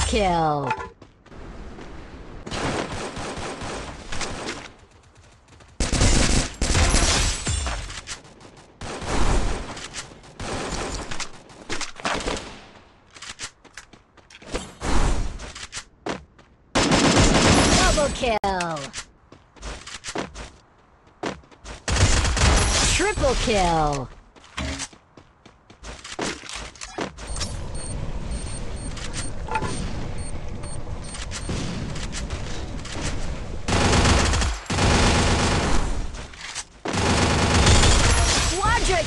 kill. Double kill. Triple kill.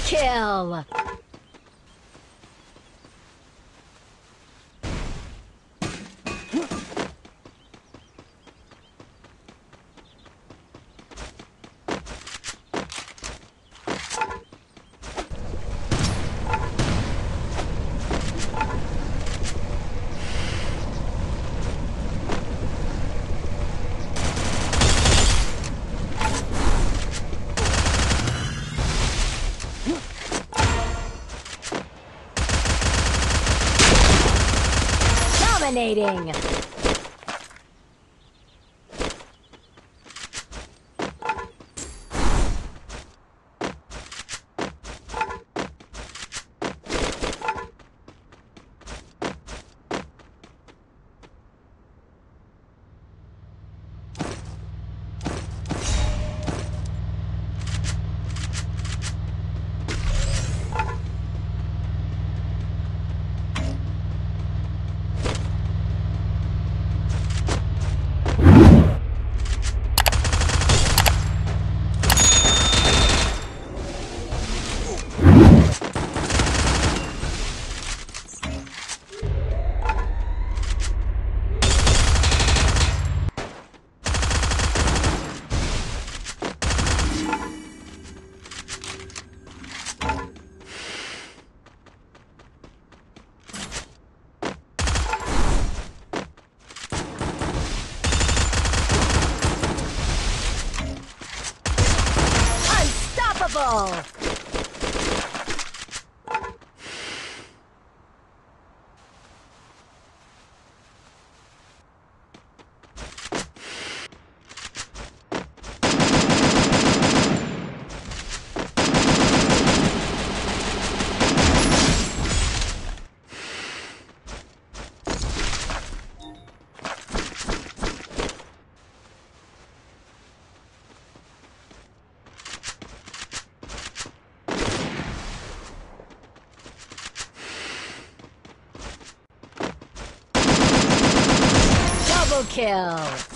Kill. Dominating. Unstoppable. Double kill.